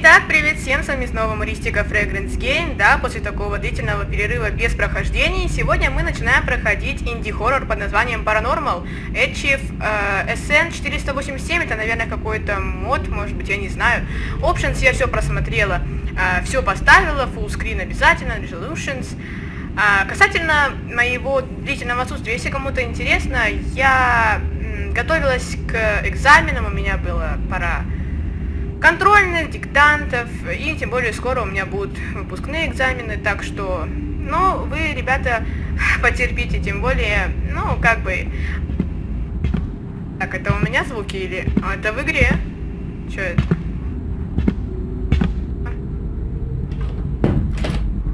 Итак, привет всем, с вами снова Маристика Fragrance Game. Да, после такого длительного перерыва без прохождений, сегодня мы начинаем проходить инди-хоррор под названием Paranormal. Edge э, SN 487, это, наверное, какой-то мод, может быть, я не знаю. Options я все просмотрела, э, все поставила, full screen обязательно, resolutions. А, касательно моего длительного отсутствия, если кому-то интересно, я готовилась к экзаменам, у меня была пора контрольных, диктантов, и тем более скоро у меня будут выпускные экзамены, так что, ну, вы, ребята, потерпите, тем более, ну, как бы... Так, это у меня звуки или... А, это в игре? Что это?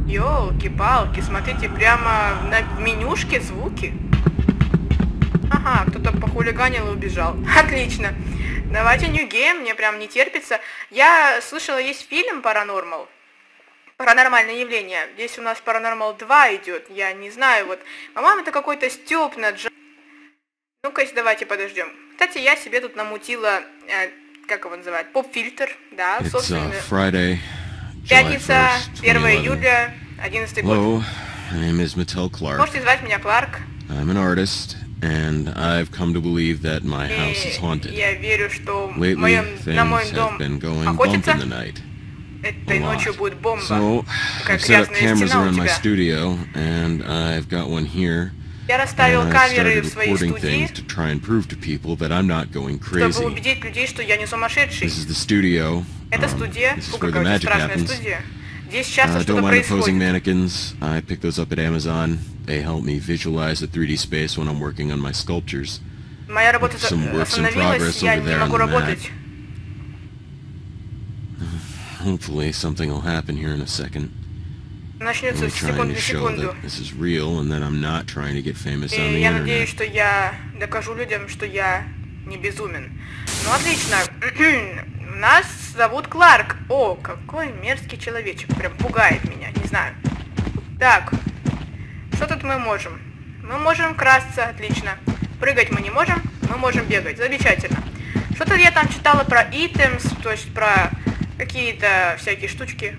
Ёлки-палки, смотрите, прямо на менюшке звуки. Ага, кто-то похулиганил и убежал. Отлично. Давайте New Game, мне прям не терпится. Я слышала, есть фильм Paranormal. Паранормальное явление. Здесь у нас Paranormal 2 идет. Я не знаю, вот. По-моему, это какой-то стёб на дж... Ну-ка, давайте подождем. Кстати, я себе тут намутила, э, как его называют, поп-фильтр, да, It's, собственно. uh, Friday, Пятница, 1 1 июля, 11 год. Hello, my name is Mattel Clark. Можете звать меня Кларк. I'm an artist, and I've come to believe that my house is И haunted. я верю, что в Lately, моем, на мой things дом have been going bump охотятся. in the night. Этой a lot. ночью будет бомба. So, Такая I've set up грязная cameras стена у around my тебя. studio, and I've got one here. Я расставил And I've камеры started в своей recording студии, things to try and prove to people that I'm not going чтобы crazy. убедить людей, что я не сумасшедший. This is the studio. Это Um, студия. this is Фу, where the какая magic страшная happens. студия. Здесь часто Uh, что-то don't mind the posing происходит. mannequins. I pick those up at Amazon. They help me visualize the 3D space when I'm working on my sculptures. Моя работа за- some works in остановилась, progress я over не there могу on the map. работать. Hopefully something will happen here in a second. Начнется I'm с trying секунды to на show секунду. that this is real and that I'm not trying to get famous on И the я надеюсь, internet. Не безумен. Ну, отлично. Нас зовут Кларк. О, какой мерзкий человечек. Прям пугает меня, не знаю. Так, что тут мы можем? Мы можем красться, отлично. Прыгать мы не можем, мы можем бегать. Замечательно. Что-то я там читала про items, то есть про какие-то всякие штучки.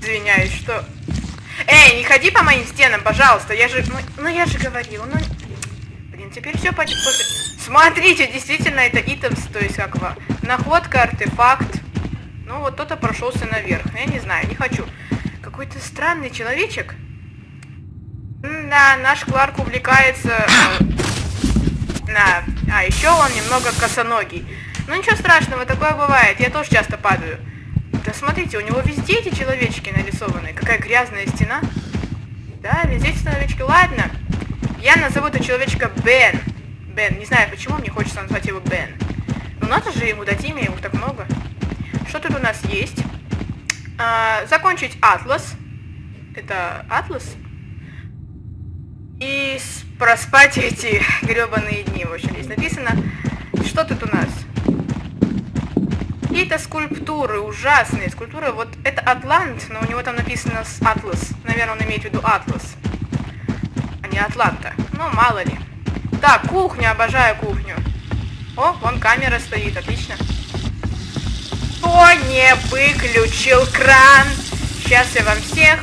Извиняюсь, что... Эй, не ходи по моим стенам, пожалуйста. Я же... Ну, ну я же говорил, ну... Теперь все после... Смотрите, действительно, это items, то есть как во... Находка, артефакт. Ну, вот кто-то прошелся наверх. Я не знаю, не хочу. Какой-то странный человечек. Да, наш Кларк увлекается... э, на... А, еще он немного косоногий. Ну, ничего страшного, такое бывает. Я тоже часто падаю. Да смотрите, у него везде эти человечки нарисованы. Какая грязная стена. Да, везде эти человечки. Ладно. Я назову этого человечка Бен. Бен. Не знаю, почему мне хочется назвать его Бен. Ну надо же ему дать имя, его так много. Что тут у нас есть? А, закончить Атлас. Это Атлас? И проспать эти гребаные дни. В общем, здесь написано. Что тут у нас? Какие-то скульптуры, ужасные скульптуры. Вот это Атлант, но у него там написано Атлас. Наверное, он имеет в виду Атлас. Не Атланта. Ну, мало ли. Так, кухня, обожаю кухню. О, вон камера стоит, отлично. Кто не выключил кран? Сейчас я вам всех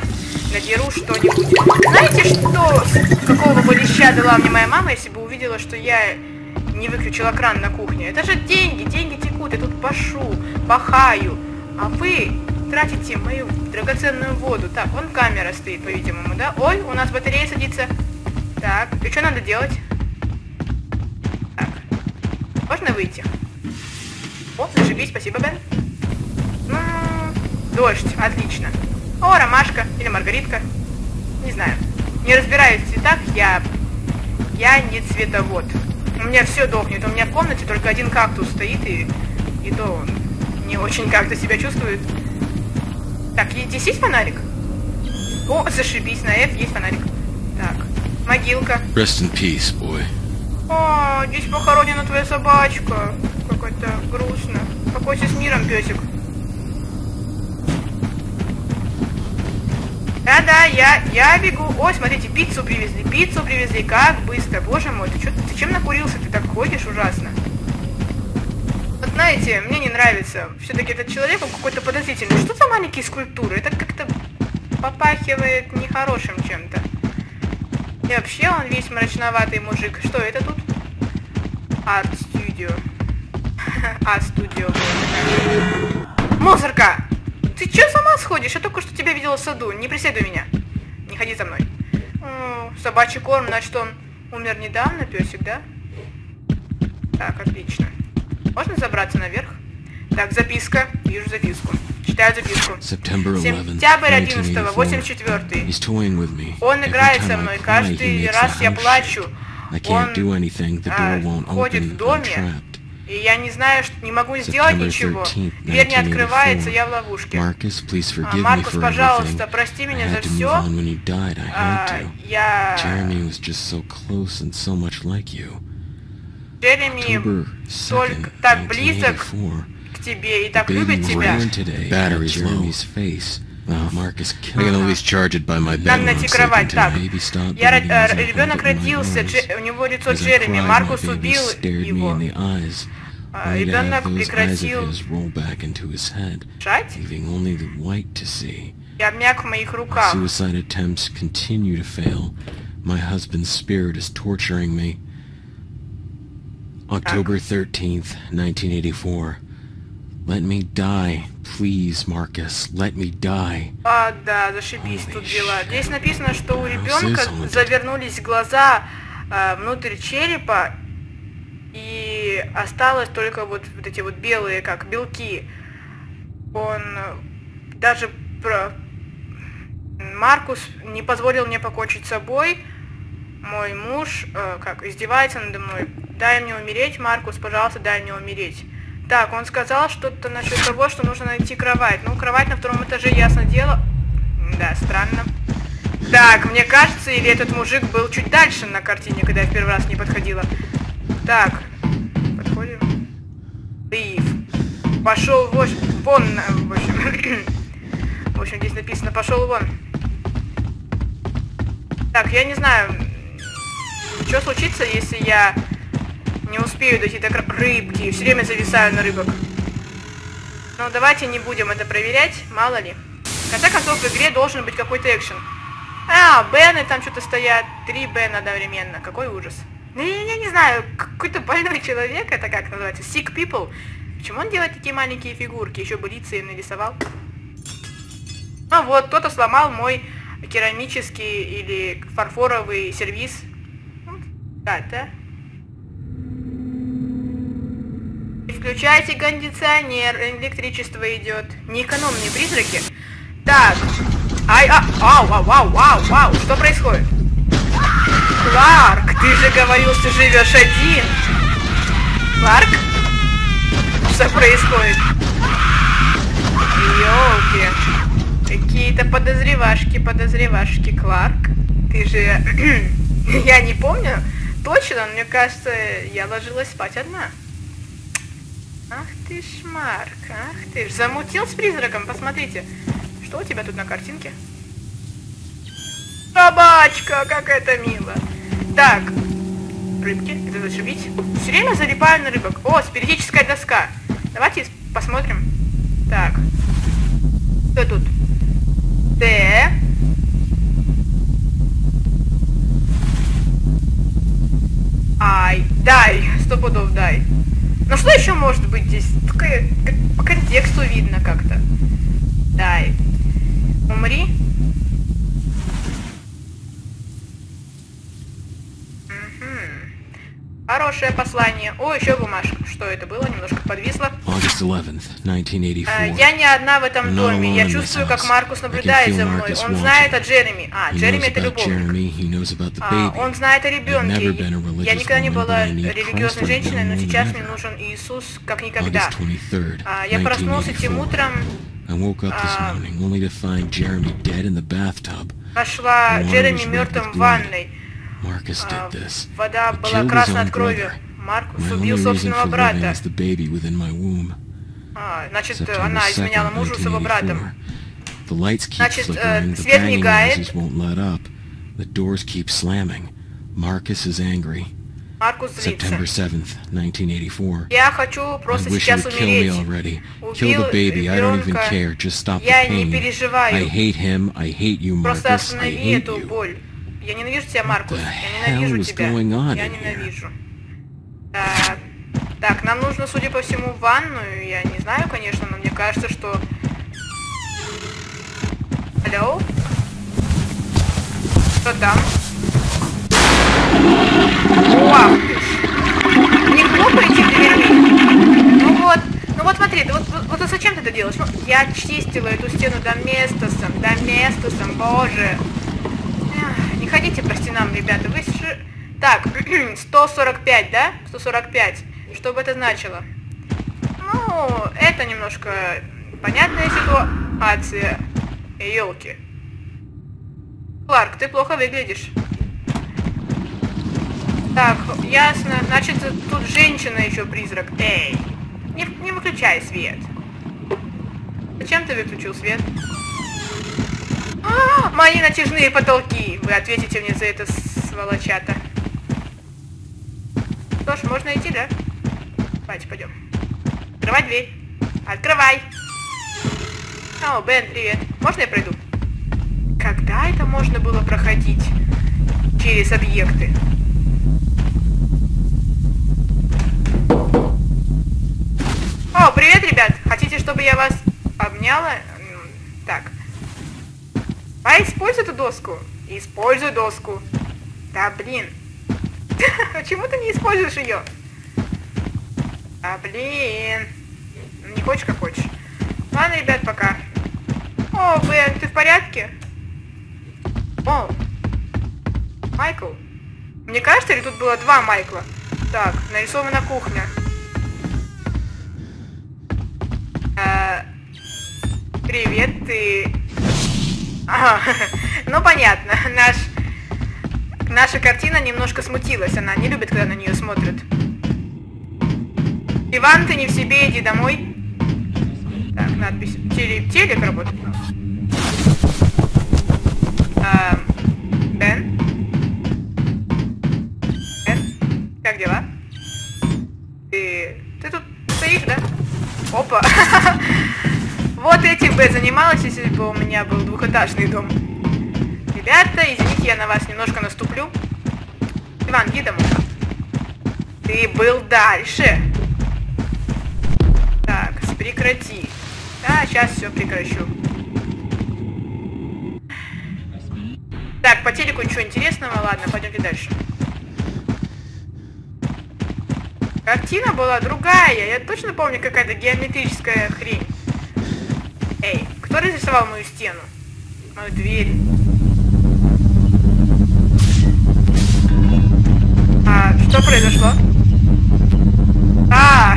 надеру что-нибудь. Знаете, что, какого бы леща дала мне моя мама, если бы увидела, что я не выключила кран на кухне? Это же деньги, деньги текут, я тут пашу, пахаю, а вы тратите мою драгоценную воду. Так, вон камера стоит, по-видимому, да? Ой, у нас батарея садится. Так, и что надо делать? Так, можно выйти? О, зашибись, спасибо, Бен. Ну, дождь, отлично. О, ромашка или маргаритка. Не знаю. Не разбираюсь в цветах, я... Я не цветовод. У меня все дохнет. У меня в комнате только один кактус стоит, и, и то он не очень как-то себя чувствует. Так, здесь есть фонарик? О, зашибись, на F есть фонарик. Так, могилка. Rest in peace, boy. О, здесь похоронена твоя собачка. Как это грустно. Покойся с миром, песик. Да-да, я, я бегу. Ой, смотрите, пиццу привезли, пиццу привезли. Как быстро, боже мой, ты, чё, ты чем накурился? Ты так ходишь ужасно. Вот на знаете, мне не нравится. Все-таки этот человек, он какой-то подозрительный. Что за маленькие скульптуры? Это как-то попахивает нехорошим чем-то. И вообще он весь мрачноватый мужик. Что это тут? Арт-студио. А-студио. Мусорка! Ты чё сама сходишь? Я только что тебя видела в саду. Не преследуй меня. Не ходи за мной. Собачий корм, значит он умер недавно, песик, да? Так, отлично. Можно забраться наверх? Так, записка. Вижу записку. Читаю записку. September 11th, Сентябрь 11 1984. 84 He's toying with me. Он играет со мной. Каждый раз я плачу. Он а, ходит в доме. И я не знаю, что не могу сделать ничего. 13th, Дверь не 1984. открывается, я в ловушке. А, Маркус, пожалуйста, прости меня за все. А, я... Джереми только 2nd, так близок 1984. к тебе и The так baby любит was тебя. born today. Battery's At low. Jeremy's face. Uh, Marcus I killed can him. always charge it by my Надо bed. найти I'm кровать. sleeping Так, till baby stopped я, bleeding ро- as I ребенок opened my родился, eyes. Дже- у него лицо As I Джереми, cried, Маркус my baby убил stared me его. in the eyes, А, only to have Ребенок those eyes of прекратил his roll back into his head, дышать leaving only the white to see. и обмяк в моих My руках. suicide attempts continue to fail. My husband's spirit is torturing me. October 13th, 1984. Let me die, please, Marcus. Let me die. А, да, зашибись Holy тут дела. Здесь написано, что у ребенка завернулись глаза а, внутрь черепа, и осталось только вот, вот эти вот белые, как белки. Он э, даже про... Маркус не позволил мне покончить с собой. Мой муж, э, как, издевается надо мной. Дай мне умереть, Маркус, пожалуйста, дай мне умереть. Так, он сказал что-то насчет того, что нужно найти кровать. Ну, кровать на втором этаже, ясно дело. Да, странно. Так, мне кажется, или этот мужик был чуть дальше на картине, когда я в первый раз не подходила. Так, подходим. Leave. Пошел вон, вон, на- в общем. в общем, здесь написано пошел вон. Так, я не знаю, что случится, если я не успею дойти до рыбки. Все время зависаю на рыбок. Но давайте не будем это проверять, мало ли. В конце концов, в игре должен быть какой-то экшен. А, Бены там что-то стоят. Три Бена одновременно. Какой ужас. Ну, Я, я не знаю, какой-то больной человек, это как называется, sick people. Почему он делает такие маленькие фигурки? Еще бы лица им нарисовал. Ну вот, кто-то сломал мой керамический или фарфоровый сервиз. Ну, Да, да. И Включайте кондиционер, электричество идет. Неэкономные призраки. Так. Ай, а, ау, ау, ау, ау, ау, что происходит? Кларк, ты же говорил, что живешь один. Кларк? Что происходит? Ёлки. Какие-то подозревашки, подозревашки. Кларк, ты же... я не помню точно, но мне кажется, я ложилась спать одна. Ты ж, Марк, ах ты ж, замутил с призраком, посмотрите. Что у тебя тут на картинке? Собачка, как это мило. Так, рыбки, это зашибись. Все время залипаю на рыбок. О, спиритическая доска. Давайте посмотрим. Так. Что тут? Т. Ай, дай, сто пудов дай. Ну что еще может быть здесь? По контексту видно как-то. Дай. Умри. Хорошее послание. О, еще бумажка. Что это было? Немножко подвисло. August 11th, А, 1984. Я не одна в этом доме. Я чувствую, как. Маркус наблюдает за мной. Он знает о Джереми. А, Джереми это любовник. The А, он знает о ребенке. Я никогда не была религиозной женщиной, но сейчас мне нужен Иисус как никогда. August 23rd, А, Я проснулся 1984. утром, I woke up this а, morning only to find Jeremy dead in the bathtub. нашла Джереми мертвым в ванной. Marcus А, did this. Вода He была killed his красной own от крови. brother. Маркус My убил only reason собственного for living брата. is the baby within my womb. А, значит, September она 2nd, изменяла мужу с его братом. 1984. The lights keep Значит, э, flickering, the свет banging мигает. noises won't let up. The doors keep slamming. Marcus is angry. Маркус злится. September 7th, 1984. Я хочу I просто wish you сейчас would kill me умереть. already. Kill Убил the baby. I don't even ребенка. care. Just stop the Я не pain. переживаю. I hate him. I hate you, Просто Marcus. I останови hate эту you. боль. Я ненавижу тебя, Маркус. Я ненавижу тебя. Я ненавижу. Так. Так, нам нужно, судя по всему, ванную. Я не знаю, конечно, но мне кажется, что... Алло? Что там? Ох ты ж. Не хлопайте дверьми. Ну вот, ну вот смотри, ты вот, вот, вот зачем ты это делаешь? Ну, я чистила эту стену доместосом, доместосом, боже. Эх, Не ходите по стенам, ребята, вы. Так, 145, да? 145. Что бы это значило? Ну, это немножко понятная ситуация. Елки. Кларк, ты плохо выглядишь. Так, ясно. Значит, тут женщина еще призрак. Эй, не, не выключай свет. Зачем ты выключил свет? А, мои натяжные потолки. Вы ответите мне за это, сволочата. Что ж, можно идти, да? Давайте, пойдем. Открывай дверь. Открывай. О, Бен, привет. Можно я пройду? Когда это можно было проходить через объекты? О, привет, ребят! Хотите, чтобы я вас обняла? Так. А используй эту доску. Используй доску. Да блин. Почему ты не используешь ее? А блин. Ну, Не хочешь, как хочешь. Ладно, ребят, пока. О, Бен, ты в порядке? О, Майкл. Мне кажется, или тут было два Майкла? Так, нарисована кухня. А, привет, ты... Ну понятно, наш... Наша картина немножко смутилась, она не любит, когда на нее смотрят. Иван, ты не в себе, иди домой. Так, надпись. Теле... Телек работает. А, Бен? Бен? Как дела? Ты... Ты тут стоишь, да? Опа! Этим бы я занималась, если бы у меня был двухэтажный дом. Ребята, извините, я на вас немножко наступлю. Иван, иди домой. Ты был дальше. Так, прекрати. Да, сейчас все прекращу. Так, по телеку ничего интересного, ладно, пойдемте дальше. Картина была другая, я точно помню какая-то геометрическая хрень. Кто разрисовал мою стену? Мою дверь? А, что произошло? А,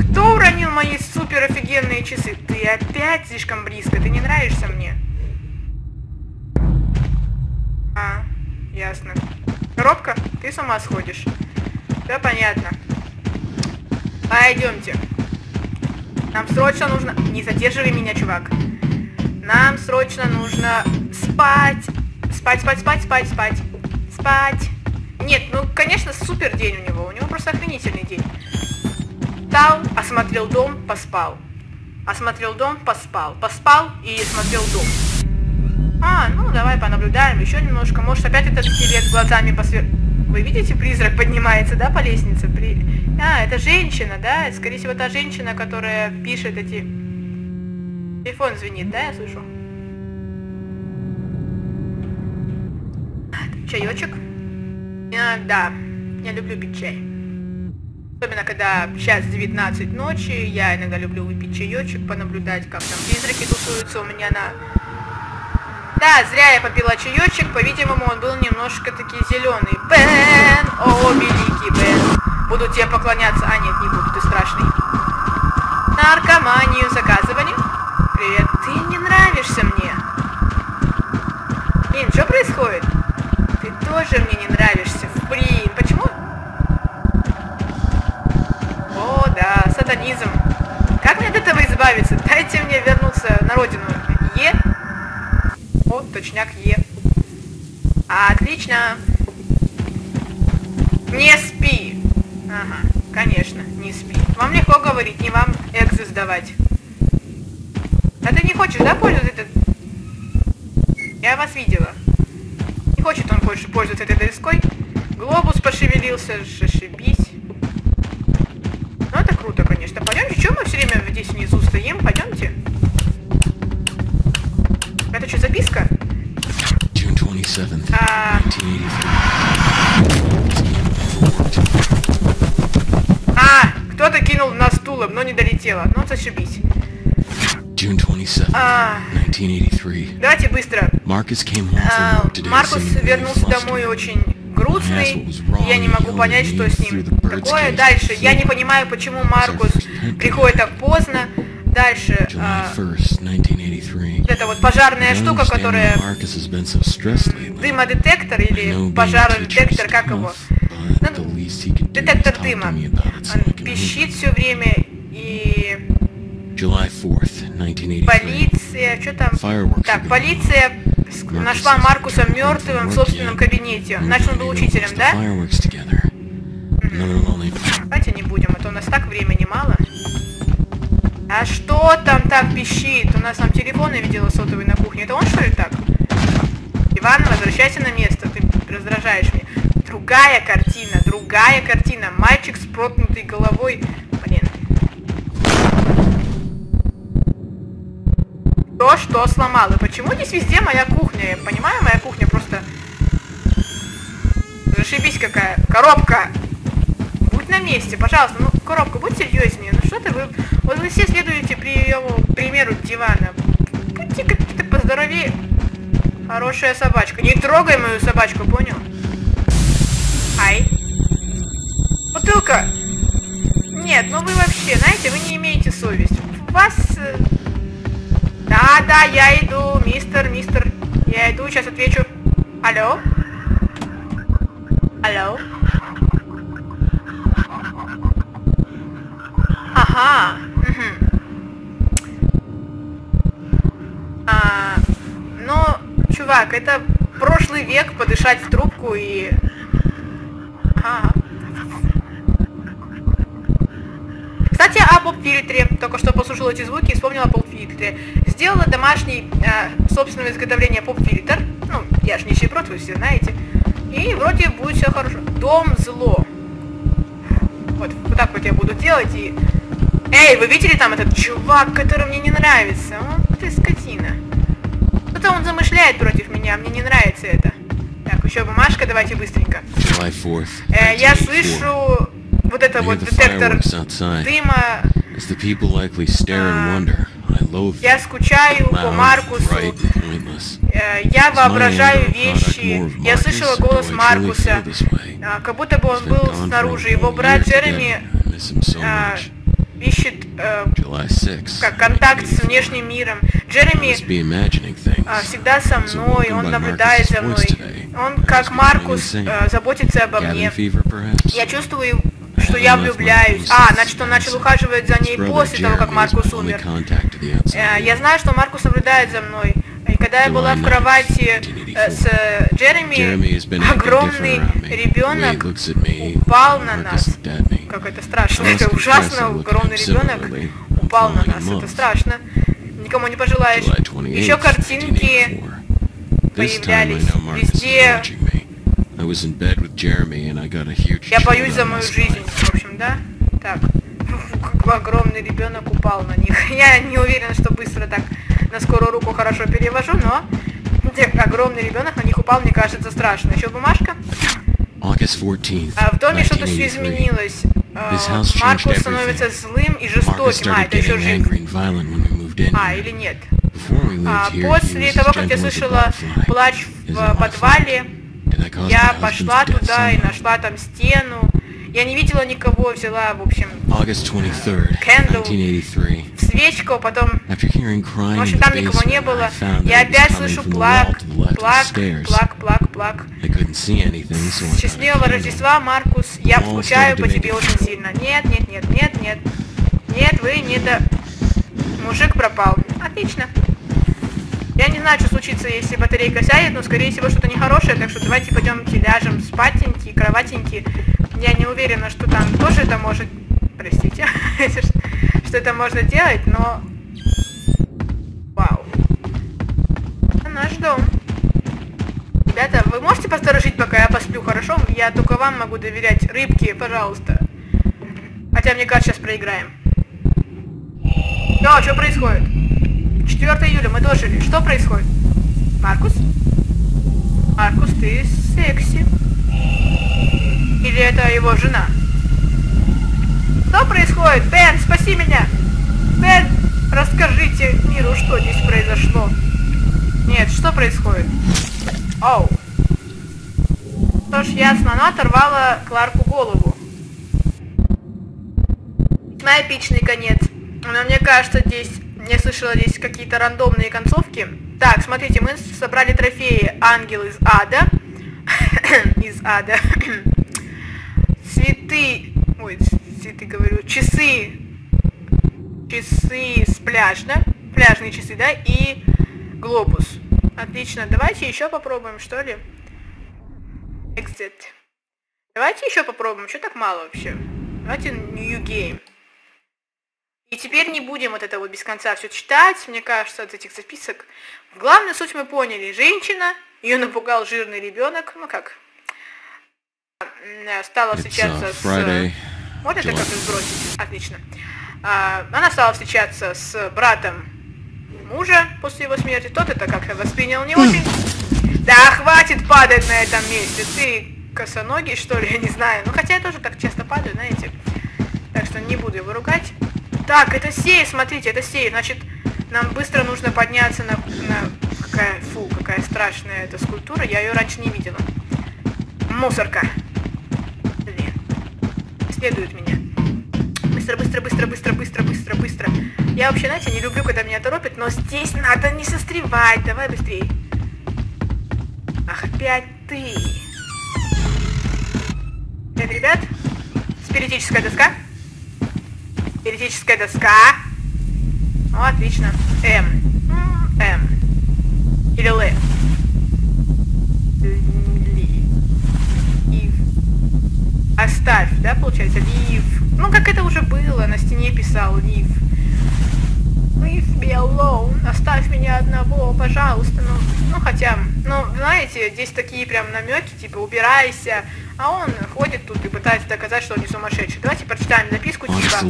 кто уронил мои супер офигенные часы? Ты опять слишком близко, ты не нравишься мне. А, ясно. Коробка? Ты с ума сходишь. Да, понятно. Пойдемте. Нам срочно нужно... Не задерживай меня, чувак. Нам срочно нужно спать. Спать, спать, спать, спать, спать. Спать. Нет, ну, конечно, супер день у него. У него просто охренительный день. Встал, осмотрел дом, поспал. Осмотрел дом, поспал. Поспал и смотрел дом. А, ну давай понаблюдаем еще немножко. Может опять этот скелет глазами посвер... Вы видите, призрак поднимается, да, по лестнице? При... А, это женщина, да? Скорее всего, та женщина, которая пишет эти... Телефон звенит, да, я слышу? Чаечек? А, да, я люблю пить чай. Особенно, когда сейчас 19 ночи, я иногда люблю выпить чаечек, понаблюдать, как там призраки тусуются у меня на... Да, зря я попила чаечек, по-видимому, он был немножко таки зеленый. Бен! О, великий Буду тебе поклоняться. А, нет, не буду, ты страшный. Наркоманию заказывали? Привет, ты не нравишься мне. Блин, что происходит? Ты тоже мне не нравишься. Блин, почему? О, да, сатанизм. Как мне от этого избавиться? Дайте мне вернуться на родину. Е? О, точняк Е. Отлично. Не Вам говорить, не вам экзы сдавать. А ты не хочешь, да, пользоваться этот... Я вас видела. Не хочет он больше пользоваться этой доской. Глобус пошевелился, зашибись. Ну, это круто, конечно. Пойдемте, что мы все время здесь внизу стоим? Пойдемте. Это что, записка? June 27th, А, 1983. а, кто-то кинул на стулом, но не долетело. Ну, зашибись. June 27th, А, 1983. давайте быстро. Marcus came home А, work today Маркус вернулся домой очень грустный. Я не могу понять, что с ним такое. Дальше. Я не понимаю, почему Маркус приходит так поздно. Дальше. А, 1st, 1983. вот пожарная штука, которая... Дымодетектор или пожародетектор, как его? Ну, Детектор дыма. Он пищит все время и July 4th, 1983. полиция, что там? Так, полиция нашла Маркуса мертвым в собственном кабинете. Значит, он был учителем, да? Lonely Давайте не будем, а то у нас так времени мало. А что там так пищит? У нас там телефон я видела сотовый на кухне. Это он что ли так? Иван, возвращайся на место, ты раздражаешь меня. Другая картина, другая картина. Мальчик с проткнутой головой. Кто что сломал? И почему здесь везде моя кухня? Я понимаю, моя кухня просто... Зашибись какая. Коробка! Будь на месте, пожалуйста. Ну, коробка, будь серьезнее. Ну что ты, вы... Вот вы все следуете при его примеру дивана. Будьте какие-то поздоровее. Хорошая собачка. Не трогай мою собачку, понял? Ай. Бутылка! Нет, ну вы вообще, знаете, вы не имеете совесть. У вас... да, я иду, мистер, мистер. Я иду, сейчас отвечу. Алло? Алло? Ага. мгм. А, ну, чувак, это прошлый век подышать в трубку и... Ага. Кстати, о поп-фильтре. Только что послушала эти звуки и вспомнила о поп-фильтре. Сделала домашний э, собственного изготовления поп-фильтр. Ну, я же нищеброд, вы все знаете. И вроде будет все хорошо. Дом зло. Вот, вот так вот я буду делать и... Эй, вы видели там этот чувак, который мне не нравится? О, ты скотина. Что-то он замышляет против меня, мне не нравится это. Так, еще бумажка, давайте быстренько. July 4th, Э, я 1984. слышу вот это вот детектор дыма. А, Я скучаю по Маркусу. Э, Я воображаю вещи. Я слышала голос Маркуса. а, Как будто бы он был снаружи. Его брат Джереми а, ищет э, July 6th, как контакт с 1984. внешним миром. Джереми а, всегда со мной, он наблюдает за мной. Он как Маркус э, заботится обо мне. Я чувствую, что я влюбляюсь. А, значит, он начал ухаживать за ней после того, как Маркус умер. Э, Я знаю, что Маркус наблюдает за мной. И когда я была в кровати э, с э, Джереми, огромный ребенок упал на нас. Как это страшно, это ужасно, огромный ребенок упал на нас, это страшно. Никому не пожелаешь. July 28th, Еще картинки 1984. This time I появлялись везде. I was in bed with Jeremy and I got a huge Я боюсь за мою жизнь, в общем, да? Так, огромный ребенок упал на них. Я не уверена, что быстро так на скорую руку хорошо перевожу, но где огромный ребенок на них упал, мне кажется, страшно. Еще бумажка. August 14th, А в доме что-то все 1983. изменилось. А, This house changed Маркус становится злым и жестоким. А, started это еще getting жизнь. angry and violent when we moved in. А, или нет? А, после того, как я слышала плач в подвале, я пошла туда и нашла там стену. Я не видела никого, взяла, в общем, August 23rd, Candle. 1983. свечку, потом hearing crying В общем, там никого не было. Я опять слышу плак, плак, плак, плак, плак. Счастливого. Рождества, Маркус. Я скучаю по тебе очень сильно. Нет, нет, нет, нет, нет. Нет, вы не до... Мужик пропал. Отлично. Я не знаю, что случится, если батарейка сядет, но, скорее всего, что-то нехорошее, так что давайте пойдемте ляжем спатеньки, кроватеньки. Я не уверена, что там тоже это может простите, что это можно делать, но... Вау. Наш дом. Ребята, вы можете посторожить, пока я посплю, хорошо? Я только вам могу доверять. Рыбки, пожалуйста. Хотя, мне кажется, сейчас проиграем. Что, что происходит? 4 июля, мы дожили. Что происходит? Маркус? Маркус, ты секси. Или это его жена? Что происходит? Бен, спаси меня! Бен, расскажите миру, что здесь произошло. Нет, что происходит? Оу. Что ж, ясно, она оторвала Кларку голову. На эпичный конец. Но мне кажется, здесь... Я слышала здесь какие-то рандомные концовки. Так, смотрите, мы собрали трофеи Ангел из ада. из ада. Цветы... Ой, цветы говорю. Часы. Часы с пляжа. Пляжные часы, да? И глобус. Отлично. Давайте еще попробуем, что ли? Exit. Давайте еще попробуем. Что так мало вообще? Давайте New Game. И теперь не будем вот это вот без конца все читать, мне кажется, от этих записок. Главную суть мы поняли. Женщина, ее напугал жирный ребенок, ну как, стала встречаться с... Вот это как сбросить. Отлично. А, она стала встречаться с братом мужа после его смерти. Тот это как-то воспринял не очень. Да хватит падать на этом месте. Ты косоногий, что ли, я не знаю. Ну, хотя я тоже так часто падаю, знаете. Так что не буду его ругать. Так, это сей, смотрите, это сей. Значит, нам быстро нужно подняться на... на... Какая, фу, какая страшная эта скульптура. Я ее раньше не видела. Мусорка. Блин. Следует меня. Быстро, быстро, быстро, быстро, быстро, быстро, быстро. Я вообще, знаете, не люблю, когда меня торопят, но здесь надо не состревать. Давай быстрее. Ах, опять ты. Это, ребят, спиритическая доска. Спиритическая доска. О, отлично. М. М. Или Л. Лив. Оставь, да, получается? Лив. Ну, как это уже было, на стене писал Лив. Leave me alone. Оставь меня одного, пожалуйста. Ну, ну хотя, ну, знаете, здесь такие прям намеки, типа, убирайся. А он ходит тут и пытается доказать, что он не сумасшедший. Давайте прочитаем записку, типа... 11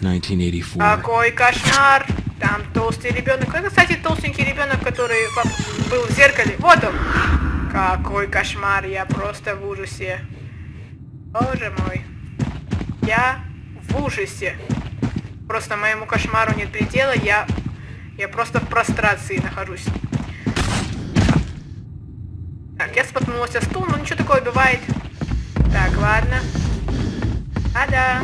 1984. Какой кошмар! Там толстый ребенок. Это, кстати, толстенький ребенок, который был в зеркале. Вот он! Какой кошмар! Я просто в ужасе. Боже мой. Я в ужасе. Просто моему кошмару нет предела. Я... Я просто в прострации нахожусь. Так, я споткнулась о стул, но ничего такое бывает. Так, ладно. А да.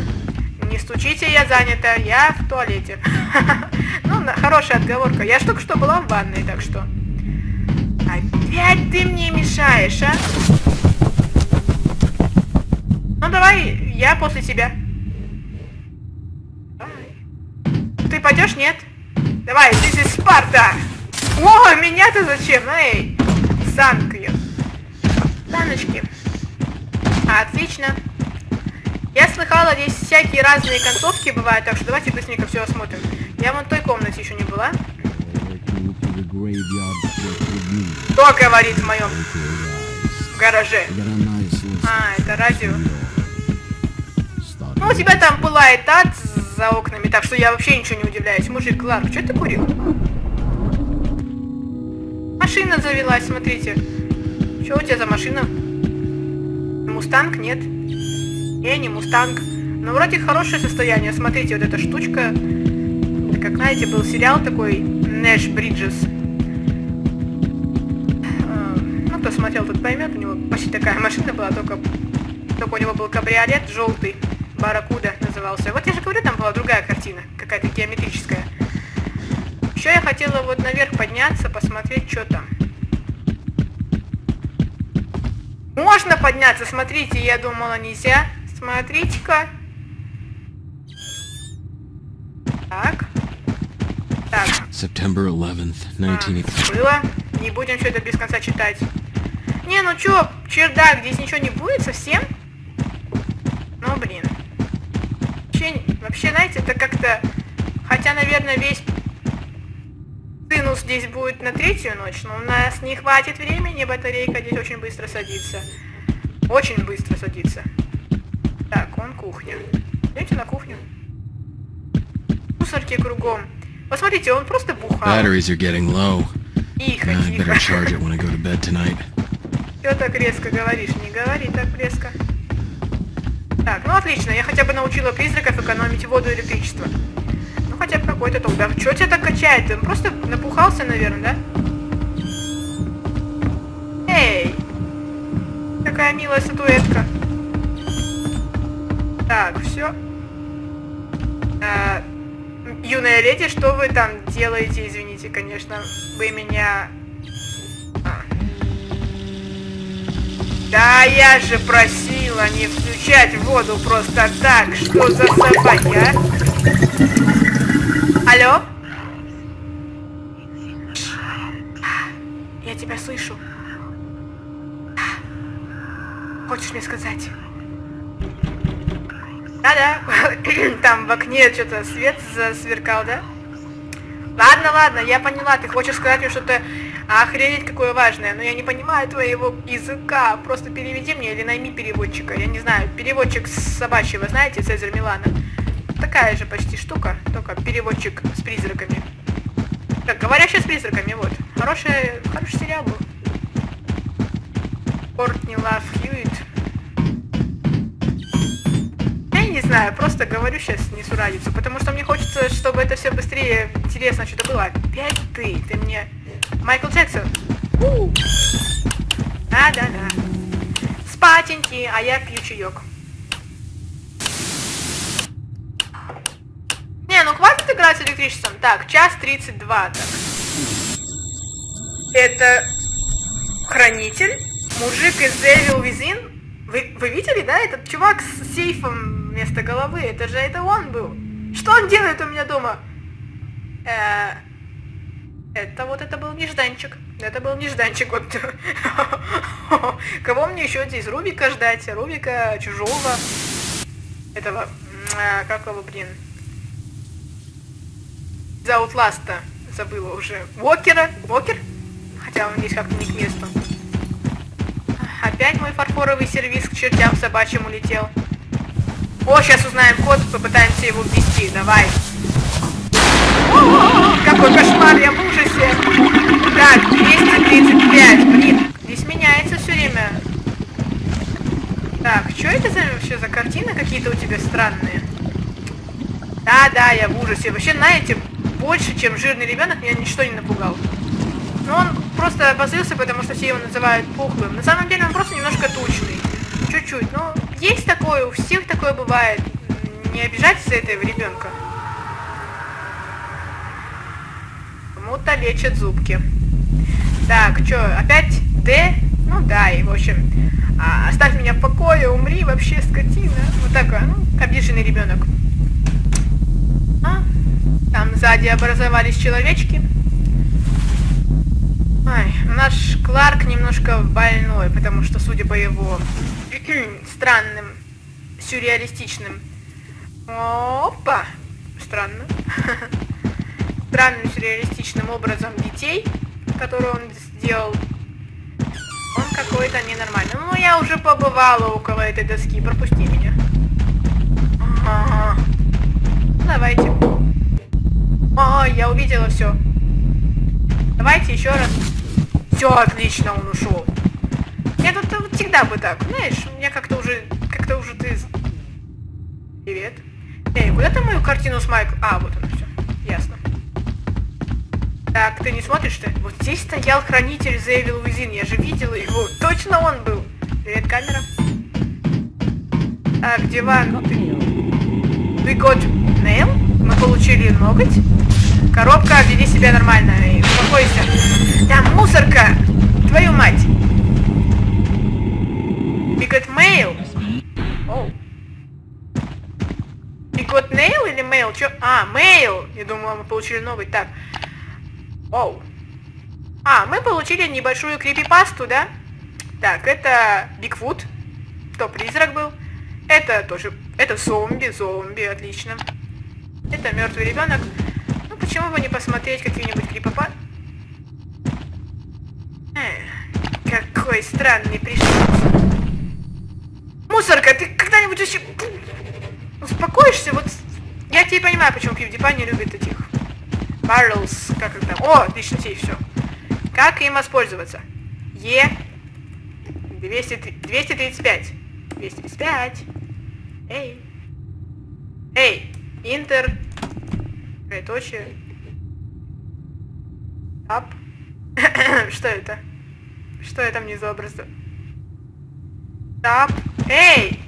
Не стучите, я занята. Я в туалете. Ну, хорошая отговорка. Я только что была в ванной, так что... Опять ты мне мешаешь, а? Ну, давай, я после тебя. Ты пойдешь, нет? Давай, здесь Спарта! О, меня-то зачем? Эй, санкью. Саночки. Отлично. Я слыхала, здесь всякие разные концовки бывают, так что давайте быстренько все осмотрим. Я вон в той комнате еще не была. Кто говорит в моем гараже? А, это радио. Ну, у тебя там пылает ад за окнами, так что я вообще ничего не удивляюсь. Мужик, Кларк, что ты курил? Машина завелась, смотрите. Что у тебя за машина? Мустанг? Нет. Не, не Мустанг. Но вроде хорошее состояние. Смотрите, вот эта штучка. Как знаете, был сериал такой Нэш Бриджес. А, ну, кто смотрел, тот поймет. У него почти такая машина была, только, только у него был кабриолет желтый. Баракуда назывался. Вот я же говорю, там была другая картина. Какая-то геометрическая. Еще я хотела вот наверх подняться, посмотреть, что там. Можно подняться, смотрите, я думала нельзя. Смотрите-ка. Так. Так. September 11th, 19... А, было. Не будем это без конца читать. Не, ну чё, чердак, здесь ничего не будет совсем? Ну, блин. Вообще, вообще, знаете, это как-то... Хотя, наверное, весь синус здесь будет на третью ночь, но у нас не хватит времени, батарейка здесь очень быстро садится. Очень быстро садится. Так, он кухня. Идете на кухню. Мусорки кругом. Посмотрите, он просто бухал. Batteries are getting low. Тихо, тихо. Чё так резко говоришь? Не говори так резко. Так, ну отлично, я хотя бы научила призраков экономить воду и электричество. Ну хотя бы какой-то толк. Да чё тебя так качает? Он просто напухался, наверное, да? Эй! Какая милая статуэтка. Так, все. юная леди, что вы там делаете? Извините, конечно, вы меня... Да я же просила не включать воду просто так. Что за собаки, а? Алло? Я тебя слышу. Хочешь мне сказать? Да-да. Там в окне что-то свет засверкал, да? Ладно, ладно, я поняла. Ты хочешь сказать мне что-то охренеть какое важное, но я не понимаю твоего языка. Просто переведи мне или найми переводчика. Я не знаю, переводчик с собачьего, знаете, Цезарь Милана. Такая же почти штука, только переводчик с призраками. Так, говорящий с призраками, вот. Хороший, хороший сериал был. Кортни Лав Хьюитт. Я не знаю, просто говорю сейчас несу разницу, потому что мне хочется, чтобы это все быстрее интересно что-то было. Опять ты, ты мне... Майкл Джексон. Да-да-да. Спатенький, а я пью чаек. Не, ну хватит играть с электричеством. Так, час 32. Так. Это хранитель, мужик из Evil Within. Вы, вы видели, да? Этот чувак с сейфом вместо головы. Это же это он был. Что он делает у меня дома? Э, это вот это был нежданчик. Это был нежданчик. Вот. Кого мне еще здесь? Рубика ждать? Рубика чужого. Этого. а, Как его, блин? За Outlast'а. Забыла уже. Уокера? Уокер? Хотя он здесь как-то не к месту. Опять мой фарфоровый сервис к чертям собачьим улетел. О, сейчас узнаем код, попытаемся его ввести. Давай. О, Какой кошмар, я в ужасе. Так, 235. Блин, здесь меняется все время. Так, что это за, вообще за картины какие-то у тебя странные? Да, да, я в ужасе. Вообще, знаете, больше, чем жирный ребенок, меня ничто не напугал. Но он просто обозлился, потому что все его называют пухлым. На самом деле он просто немножко тучный. Чуть-чуть. Ну, есть такое, у всех такое бывает. Не обижайтесь за этого ребенка. Кому-то лечат зубки. Так, что, опять Д? Ну да, и в общем, а, оставь меня в покое, умри, вообще скотина. Вот такой, ну, обиженный ребенок. А, там сзади образовались человечки. Ай, наш Кларк немножко больной, потому что, судя по его странным, сюрреалистичным... Опа! Странно. Странным, сюрреалистичным образом детей, которые он сделал, он какой-то ненормальный. Ну, я уже побывала около этой доски, пропусти меня. Ага. Давайте. О, я увидела все. Давайте еще раз. Все, отлично, он ушел. Я тут вот всегда бы так, знаешь, у меня как-то уже, как-то уже ты... Привет. Эй, куда ты мою картину с Майкл... А, вот она, все, ясно. Так, ты не смотришь-то? Вот здесь стоял хранитель Evil Within, я же видела его. Точно он был. Привет, камера. Так, диван. Ты... We got nail? Мы получили ноготь? Коробка, веди себя нормально и успокойся. Там мусорка! Твою мать! We got mail? Оу. We или mail? Чё? А, mail! Я думала, мы получили новый. Так. Оу. А, мы получили небольшую крипипасту, да? Так, это Бигфут. Кто призрак был? Это тоже Это зомби, зомби, отлично. Это мертвый ребенок. Ну почему бы не посмотреть какие-нибудь крипопа? Э, какой странный пришелец. Мусорка, ты когда-нибудь вообще успокоишься? Вот я тебе понимаю, почему PewDiePie не любит этих barrels, как это? О, отлично, сейф, все. Как им воспользоваться? Е 200, 235. 235. Эй. Эй. Интер. Троеточие. Ап. Что это? Что это внизу образу? Тап. Эй!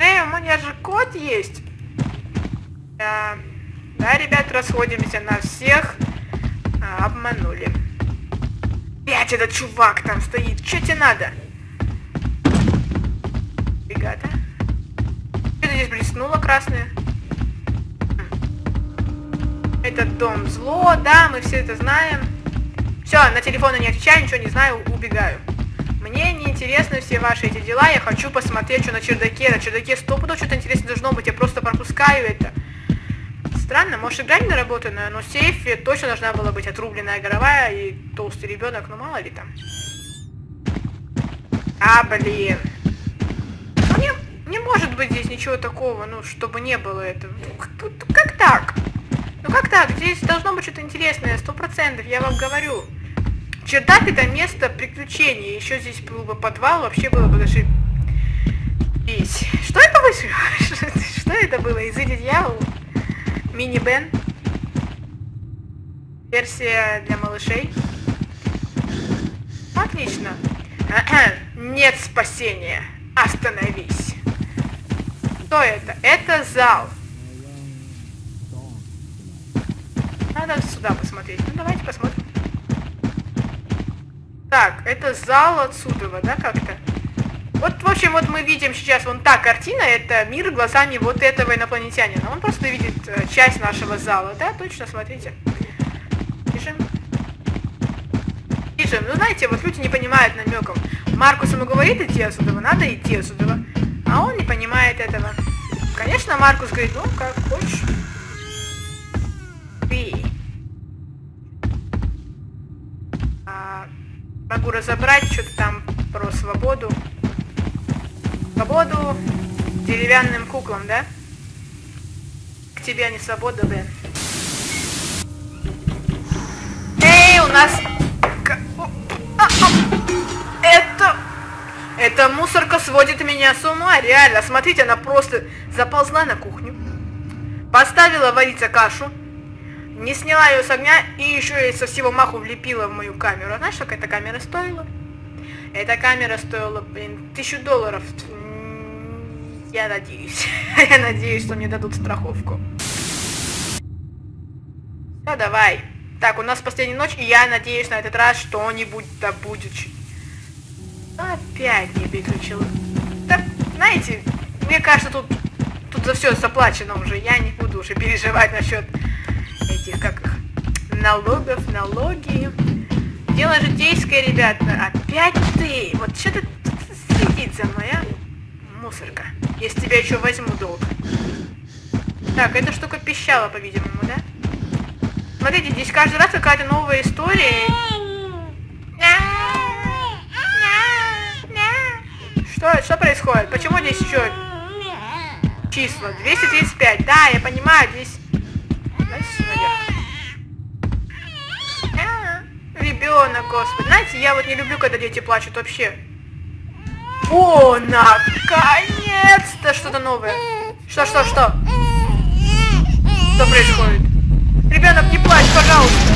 Эй, у меня же код есть. Да. Да, ребят, расходимся на всех. А, обманули. Опять этот чувак там стоит. Что тебе надо? Ребята. Что-то здесь блеснуло красное. Хм. Этот дом зло, да, мы все это знаем. Все, на телефоны не отвечаю, ничего не знаю, убегаю. Мне не интересны все ваши эти дела, я хочу посмотреть, что на чердаке. На чердаке стопудово что-то интересное должно быть, я просто пропускаю это. Странно, может игра недоработанная, но в сейфе точно должна была быть отрубленная горовая и толстый ребенок, ну мало ли там. А, блин. Ну не, не может быть здесь ничего такого, ну, чтобы не было этого. Ну, как, так? Ну как так? Здесь должно быть что-то интересное, сто процентов, я вам говорю. Чердак это место приключений. Еще здесь был бы подвал, вообще было бы даже... Что это вы? Что это было? Язык дьявола? Мини-бен. Версия для малышей. Отлично. Нет спасения. Остановись. Что это? Это зал. Надо сюда посмотреть. Ну давайте посмотрим. Так, это зал отсюда, да, как-то? Вот, в общем, вот мы видим сейчас вон та картина, это мир глазами вот этого инопланетянина. Он просто видит э, часть нашего зала, да, точно, смотрите. Пишем. Пишем. Ну, знаете, вот люди не понимают намеков. Маркус ему говорит идти отсюда, надо идти отсюда. А он не понимает этого. Конечно, Маркус говорит, ну, как хочешь. Ты. А, могу разобрать что-то там про свободу свободу деревянным куклам, да? К тебе, не свобода, Бен. Эй, у нас... А, а, это... Эта мусорка сводит меня с ума, реально. Смотрите, она просто заползла на кухню, поставила вариться кашу, не сняла ее с огня и еще и со всего маху влепила в мою камеру. Знаешь, сколько эта камера стоила? Эта камера стоила, блин, тысячу долларов. Я надеюсь. Я надеюсь, что мне дадут страховку. Ну давай. Так, у нас последняя ночь, и я надеюсь на этот раз что-нибудь да будет. Опять не переключил. Так, знаете, мне кажется, тут, тут за все заплачено уже. Я не буду уже переживать насчет этих, как их, налогов, налоги. Дело житейское, ребята. Опять ты. Вот что ты следит за мной, а? Мусорка. Если тебя еще возьму долг. Так, эта штука пищала, по-видимому, да? Смотрите, здесь каждый раз какая-то новая история. Что, что происходит? Почему здесь еще числа? 235. Да, я понимаю, здесь... Ребенок, господи. Знаете, я вот не люблю, когда дети плачут вообще. О, наконец-то что-то новое. Что, что, что? Что происходит? Ребенок, не плачь, пожалуйста.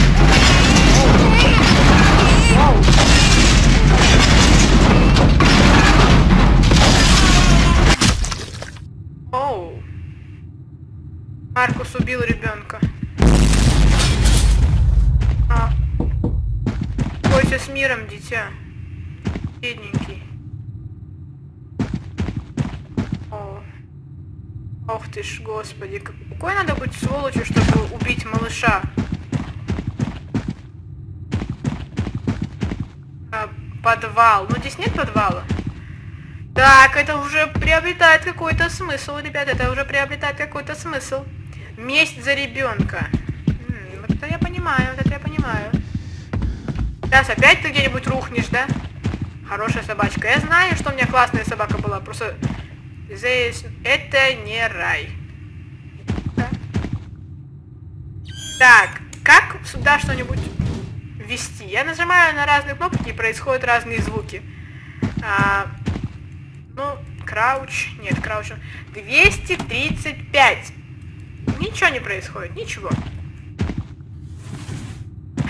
Оу. Маркус убил ребенка. А. Бойся с миром, дитя. Бедненький. Ох ты ж, господи, какой надо быть сволочью, чтобы убить малыша? А, подвал. Ну здесь нет подвала. Так, это уже приобретает какой-то смысл, ребят, это уже приобретает какой-то смысл. Месть за ребенка. Вот это я понимаю, вот это я понимаю. Сейчас опять ты где-нибудь рухнешь, да? Хорошая собачка. Я знаю, что у меня классная собака была, просто здесь это не рай. Так, как сюда что-нибудь ввести? Я нажимаю на разные кнопки и происходят разные звуки. А, ну, крауч, нет, крауч, 235. Ничего не происходит, ничего.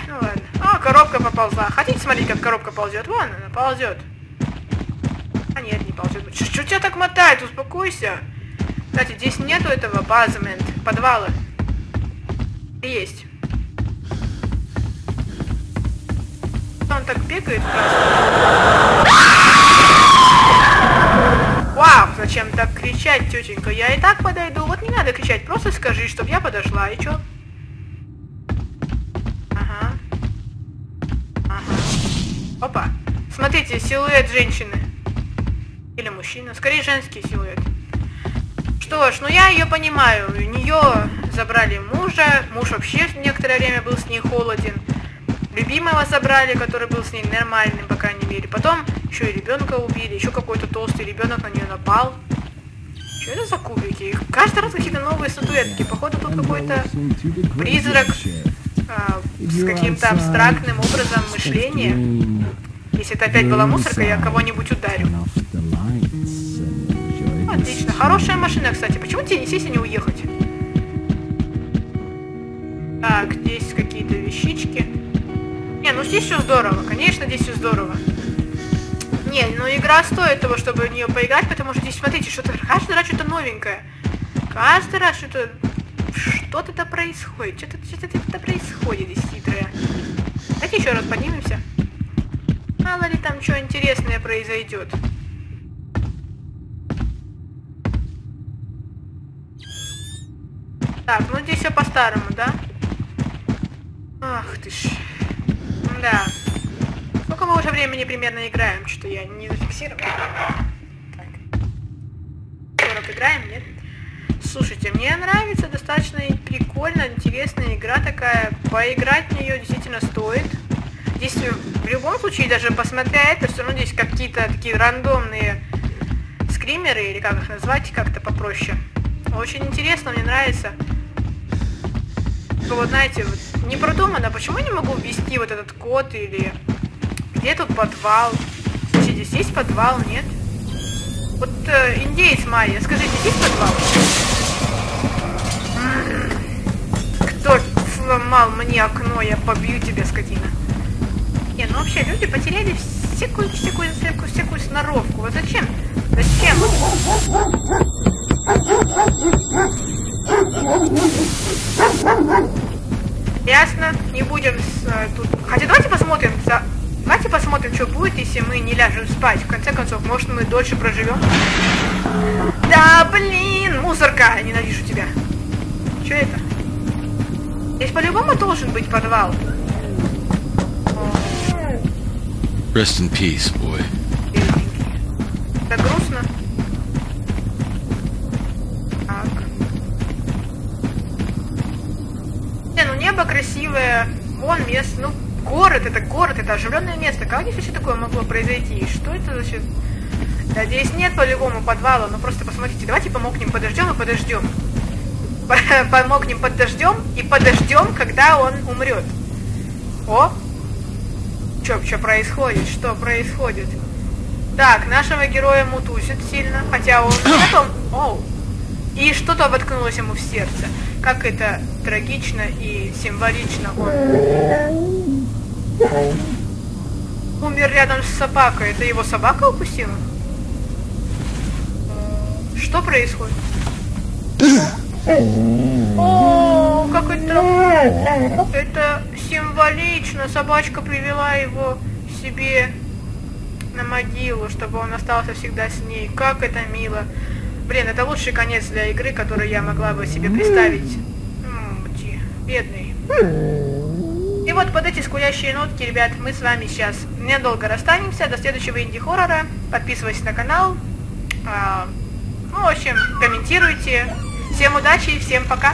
Ну ладно. А, коробка поползла. Хотите смотреть, как коробка ползет? Вон она ползет. А нет, не ползет. Что тебя так мотает? Успокойся. Кстати, здесь нету этого базмент, подвала. Есть. Он так бегает Вау, зачем так кричать, тетенька? Я и так подойду. Вот не надо кричать, просто скажи, чтобы я подошла. И чё? Ага. Ага. Опа. Смотрите, силуэт женщины. Или мужчина. Скорее, женский силуэт. Что ж, ну я ее понимаю. У нее забрали мужа. Муж вообще некоторое время был с ней холоден. Любимого забрали, который был с ней нормальным, по крайней мере. Потом еще и ребенка убили, еще какой-то толстый ребенок на нее напал. Что это за кубики? Каждый раз какие-то новые статуэтки. Походу тут какой-то призрак а, с каким-то абстрактным образом мышления. Если это опять была мусорка, я кого-нибудь ударю. Отлично. Хорошая машина, кстати. Почему тебе не сесть и не уехать? Так, здесь какие-то вещички. Не, ну здесь все здорово. Конечно, здесь все здорово. Не, ну игра стоит того, чтобы в нее поиграть, потому что здесь, смотрите, что-то каждый раз что-то новенькое. Каждый раз что-то... Что-то происходит. Что-то что происходит здесь хитрое. Давайте еще раз поднимемся. Мало ли там что интересное произойдет. Так, ну здесь все по-старому, да? Ах ты ж. Да. Сколько мы уже времени примерно играем? Что я не зафиксировал. Так. 40 играем, нет? Слушайте, мне нравится достаточно прикольно, интересная игра такая. Поиграть в нее действительно стоит. Здесь в любом случае, даже посмотря это, все равно здесь какие-то такие рандомные скримеры, или как их назвать, как-то попроще. Очень интересно, мне нравится. Только вот знаете, вот не продумано, почему я не могу ввести вот этот код или где тут подвал? Вообще здесь есть подвал, нет? Вот э, индеец Майя, скажите, здесь подвал? Кто сломал мне окно, я побью тебя, скотина. Не, ну вообще люди потеряли всякую, всякую, всякую, всякую сноровку. Вот зачем? Зачем? Ясно, не будем э, тут... Хотя давайте посмотрим за Давайте посмотрим, что будет, если мы не ляжем спать. В конце концов, может, мы дольше проживем. Да, блин, мусорка, ненавижу тебя. Что это? Здесь по-любому должен быть подвал. Rest in peace, небо красивое. Вон место, ну Город, это город, это оживленное место. Как здесь вообще такое могло произойти? Что это за... Да здесь нет по-любому подвала, ну просто посмотрите, давайте помогнем подождем и подождем. Помогнем под дождем и подождем, когда он умрет. О! Чё, что происходит? Что происходит? Так, нашего героя мутусит сильно, хотя он... Потом... Оу! И что-то воткнулось ему в сердце. Как это трагично и символично он Умер рядом с собакой. Это его собака укусила? Что происходит? О, как это... Это символично. Собачка привела его себе на могилу, чтобы он остался всегда с ней. Как это мило. Блин, это лучший конец для игры, который я могла бы себе представить. Бедный. И вот под эти скулящие нотки, ребят, мы с вами сейчас недолго расстанемся. До следующего инди-хоррора. Подписывайтесь на канал. А, ну, в общем, комментируйте. Всем удачи и всем пока.